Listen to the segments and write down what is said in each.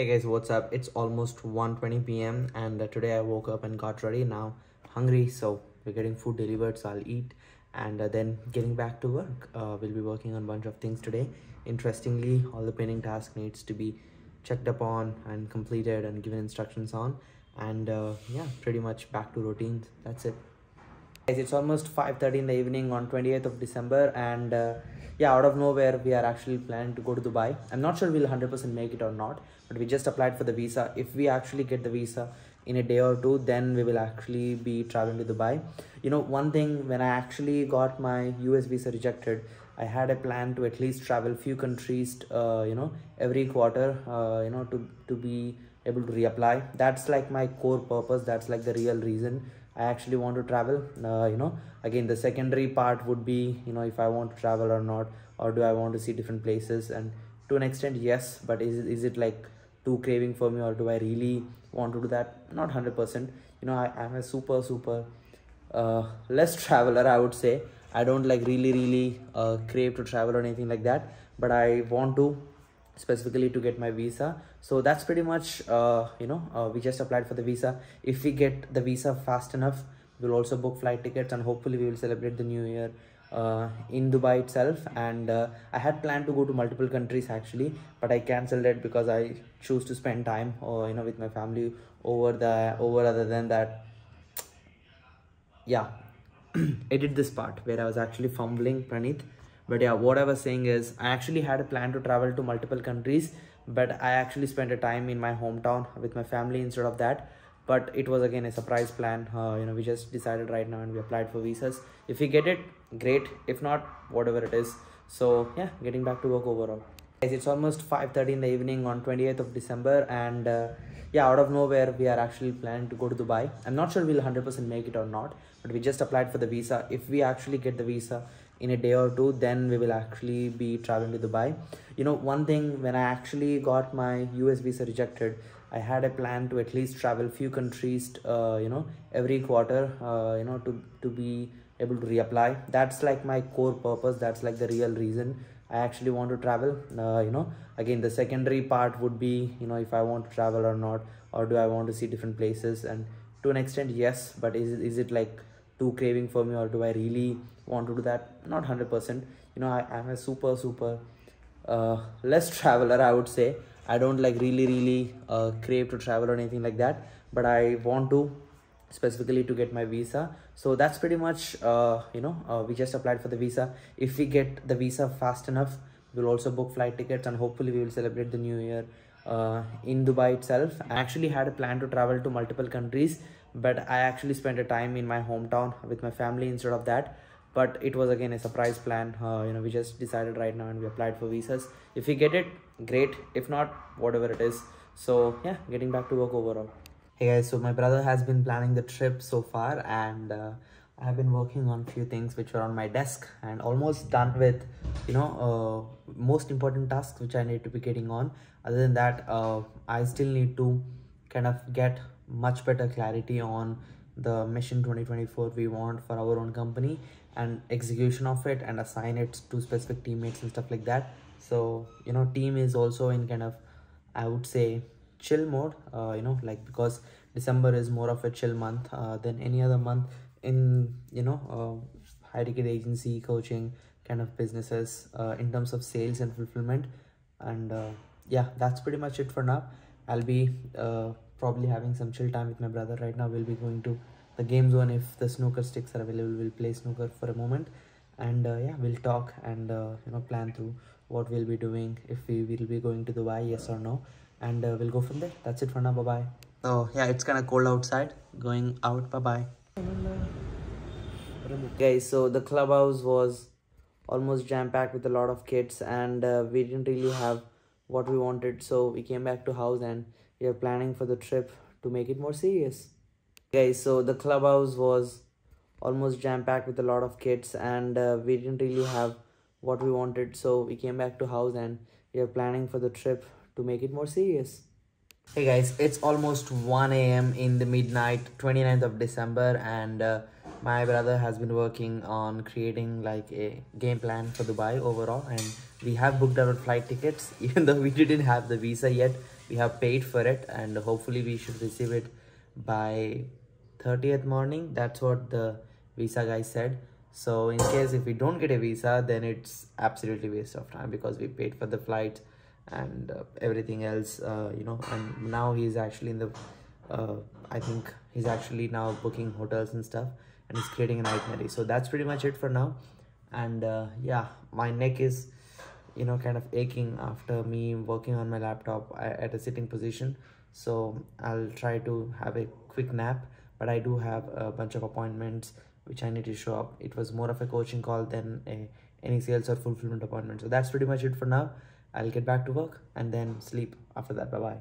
Hey guys, what's up? It's almost 1:20 p.m. and uh, today I woke up and got ready. Now hungry, so we're getting food delivered, so I'll eat and uh, then getting back to work. Uh, we'll be working on a bunch of things today. Interestingly, all the pending task needs to be checked upon and completed and given instructions on. And uh, yeah, pretty much back to routines. That's it. It's almost 5.30 in the evening on 28th of December and uh, yeah, out of nowhere, we are actually planning to go to Dubai. I'm not sure we'll 100% make it or not, but we just applied for the visa. If we actually get the visa in a day or two, then we will actually be traveling to Dubai. You know, one thing, when I actually got my US visa rejected, I had a plan to at least travel few countries, uh, you know, every quarter, uh, you know, to, to be able to reapply. That's like my core purpose. That's like the real reason I actually want to travel. Uh, you know, again, the secondary part would be, you know, if I want to travel or not, or do I want to see different places? And to an extent, yes, but is it, is it like too craving for me, or do I really want to do that? Not 100%. You know, I, I'm a super, super uh, less traveler, I would say. I don't like really, really uh, crave to travel or anything like that, but I want to specifically to get my visa. So that's pretty much uh, you know uh, we just applied for the visa. If we get the visa fast enough we'll also book flight tickets and hopefully we will celebrate the new year uh, in dubai itself. And uh, i had planned to go to multiple countries actually but i cancelled it because i choose to spend time or you know with my family over the over other than that. Yeah. Edit this part where i was actually fumbling praneeth but yeah what i was saying is i actually had a plan to travel to multiple countries but i actually spent a time in my hometown with my family instead of that. But it was again a surprise plan uh, you know we just decided right now and we applied for visas. If we get it great. If not whatever it is. So yeah getting back to work overall. Guys it's almost 5:30 in the evening on 28th of december and uh, yeah out of nowhere we are actually planning to go to dubai. I'm not sure we'll 100% make it or not but we just applied for the visa. If we actually get the visa in a day or two then we will actually be traveling to dubai. You know one thing when i actually got my us visa rejected i had a plan to at least travel few countries uh, you know every quarter uh, you know to to be able to reapply. That's like my core purpose. That's like the real reason i actually want to travel. Uh, you know again the secondary part would be you know if i want to travel or not or do i want to see different places? And to an extent yes but is is it like too craving for me or do i really want to do that? Not 100% you know I, i'm a super super uh, less traveler i would say. I don't like really really uh, crave to travel or anything like that but i want to specifically to get my visa. So that's pretty much uh, you know uh, we just applied for the visa. If we get the visa fast enough we'll also book flight tickets and hopefully we will celebrate the new year uh, in dubai itself. I actually had a plan to travel to multiple countries but i actually spent a time in my hometown with my family instead of that. But it was again a surprise plan. Uh, you know we just decided right now and we applied for visas. If we get it great. If not whatever it is. So yeah getting back to work overall. Hey guys so my brother has been planning the trip so far and uh, i have been working on few things which are on my desk and almost done with you know uh, most important tasks which i need to be getting on. Other than that uh, i still need to kind of get much better clarity on the mission 2024 we want for our own company and execution of it and assign it to specific teammates and stuff like that. So you know team is also in kind of i would say chill mode uh, you know like because december is more of a chill month uh, than any other month in you know uh, high ticket agency coaching kind of businesses uh, in terms of sales and fulfillment. And uh, yeah that's pretty much it for now. I'll be uh, probably having some chill time with my brother right now. We'll be going to the game zone if the snooker sticks are available. We'll play snooker for a moment. And uh, yeah we'll talk and uh, you know plan through what we'll be doing if we will be going to dubai yes or no. And uh, we'll go from there. That's it for now. Bye bye oh yeah it's kind of cold outside. Going out. Bye bye okay so the clubhouse was almost jam packed with a lot of kids and uh, we didn't really have what we wanted. So we came back to house and are planning for the trip to make it more serious. Guys so the clubhouse was almost jam packed with a lot of kids and uh, we didn't really have what we wanted so we came back to house and we are planning for the trip to make it more serious. Hey guys it's almost 1 a.m in the midnight 29th of december and uh, my brother has been working on creating like a game plan for dubai overall and we have booked our flight tickets even though we didn't have the visa yet we have paid for it and hopefully we should receive it by 30th morning. That's what the visa guy said. So in case if we don't get a visa then it's absolutely waste of time because we paid for the flight and uh, everything else uh, you know and now he's actually in the uh, i think he's actually now booking hotels and stuff and he's creating an itinerary so that's pretty much it for now. And uh, yeah my neck is you know kind of aching after me working on my laptop at a sitting position. So i'll try to have a quick nap but i do have a bunch of appointments which i need to show up. It was more of a coaching call than a any sales or fulfillment appointment. So that's pretty much it for now. I'll get back to work and then sleep after that. Bye bye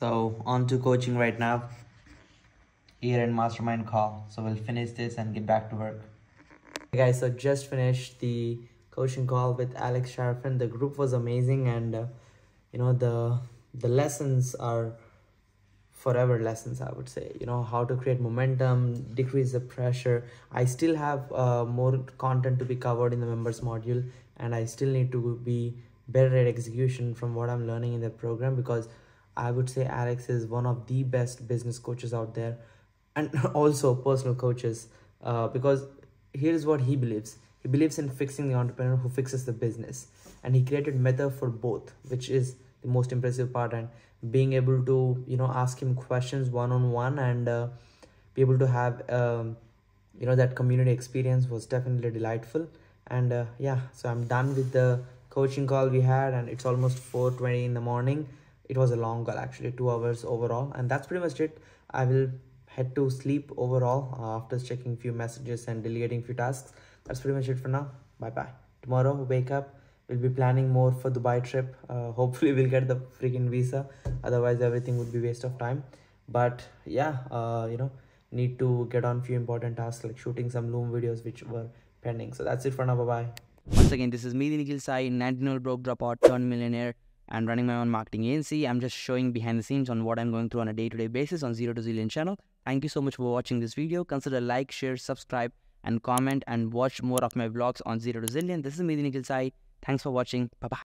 so on to coaching right now. Here in mastermind call. So we'll finish this and get back to work. Guys so just finished the coaching call with alex Charfen the group was amazing and uh, you know the the lessons are forever lessons i would say. You know how to create momentum decrease the pressure. I still have uh, more content to be covered in the members module and i still need to be better at execution from what i'm learning in the program because i would say alex is one of the best business coaches out there and also personal coaches uh, because here's what he believes he believes in fixing the entrepreneur who fixes the business. And he created method for both which is the most impressive part. And being able to you know ask him questions one on one and uh, be able to have um, you know that community experience was definitely delightful. And uh, yeah so i'm done with the coaching call we had and it's almost 4:20 in the morning. It was a long call actually 2 hours overall. And that's pretty much it. I will head to sleep overall uh, after checking few messages and delegating few tasks that's pretty much it for now. Bye bye tomorrow wake up. We'll be planning more for dubai trip. Uh, hopefully we'll get the freaking visa. Otherwise everything would be waste of time. But yeah uh, you know need to get on few important tasks like shooting some loom videos which were pending. So that's it for now. Bye bye once again this is me the nikhil sai 19 broke dropout turn millionaire and running my own marketing agency i'm just showing behind the scenes on what i'm going through on a day-to-day basis on zero to zillion channel. Thank you so much for watching this video. Consider like share subscribe and comment and watch more of my vlogs on zero to this is me the nikhil sai Thanks for watching. Bye bye.